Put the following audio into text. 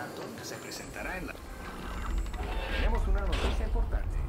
candidato que se presentará en la... Tenemos una noticia importante.